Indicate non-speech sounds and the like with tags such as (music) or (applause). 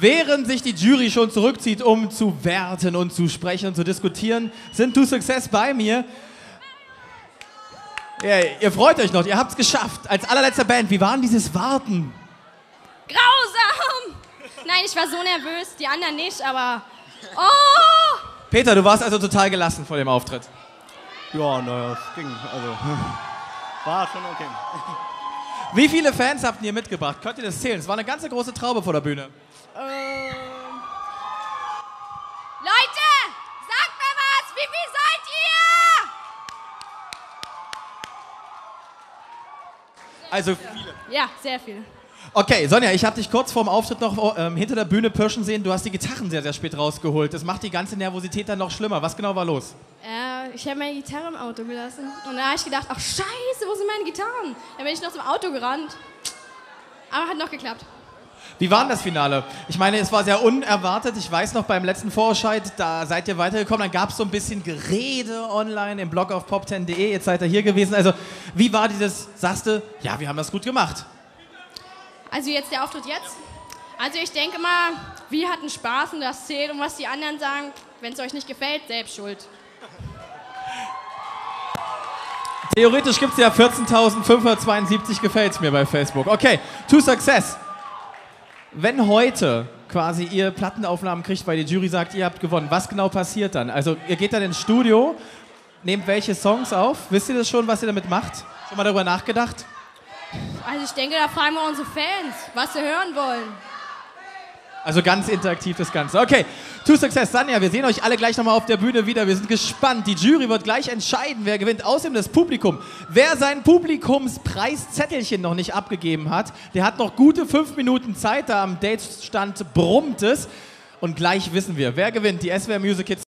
Während sich die Jury schon zurückzieht, um zu werten und zu sprechen und zu diskutieren, sind To Success bei mir. Ja, ihr freut euch noch, ihr habt es geschafft. Als allerletzter Band, wie war denn dieses Warten? Grausam! Nein, ich war so nervös, die anderen nicht, aber. Oh! Peter, du warst also total gelassen vor dem Auftritt. Ja, naja, es ging. Also, (laughs) war schon okay. Wie viele Fans habt ihr mitgebracht? Könnt ihr das zählen? Es war eine ganze große Traube vor der Bühne. Ähm. Leute! Sagt mir was! Wie viel seid ihr? Also viele. Ja, sehr viel. Okay, Sonja, ich habe dich kurz vorm Auftritt noch ähm, hinter der Bühne pirschen sehen. Du hast die Gitarren sehr, sehr spät rausgeholt. Das macht die ganze Nervosität dann noch schlimmer. Was genau war los? Äh, ich habe meine Gitarre im Auto gelassen. Und da habe ich gedacht, ach scheiße, wo sind meine Gitarren? Dann bin ich noch zum Auto gerannt. Aber hat noch geklappt. Wie war denn das Finale? Ich meine, es war sehr unerwartet. Ich weiß noch, beim letzten Vorscheid, da seid ihr weitergekommen. Dann gab es so ein bisschen Gerede online im Blog auf pop10.de. Jetzt seid ihr hier gewesen. Also, wie war dieses, sagst du, ja, wir haben das gut gemacht? Also jetzt der Auftritt jetzt? Also ich denke mal, wir hatten Spaß und das zählt. Und was die anderen sagen, wenn es euch nicht gefällt, selbst schuld. Theoretisch gibt es ja 14.572 gefällt's mir bei Facebook. Okay, to success. Wenn heute quasi ihr Plattenaufnahmen kriegt, weil die Jury sagt, ihr habt gewonnen, was genau passiert dann? Also ihr geht dann ins Studio, nehmt welche Songs auf? Wisst ihr das schon, was ihr damit macht? Schon mal darüber nachgedacht? Also ich denke, da fragen wir unsere Fans, was sie hören wollen. Also ganz interaktiv das Ganze. Okay, to success. Sanja, wir sehen euch alle gleich nochmal auf der Bühne wieder. Wir sind gespannt. Die Jury wird gleich entscheiden, wer gewinnt. Außerdem das Publikum. Wer sein Publikumspreiszettelchen noch nicht abgegeben hat, der hat noch gute fünf Minuten Zeit. Da am Datestand brummt es. Und gleich wissen wir, wer gewinnt. Die SWR Music Kids.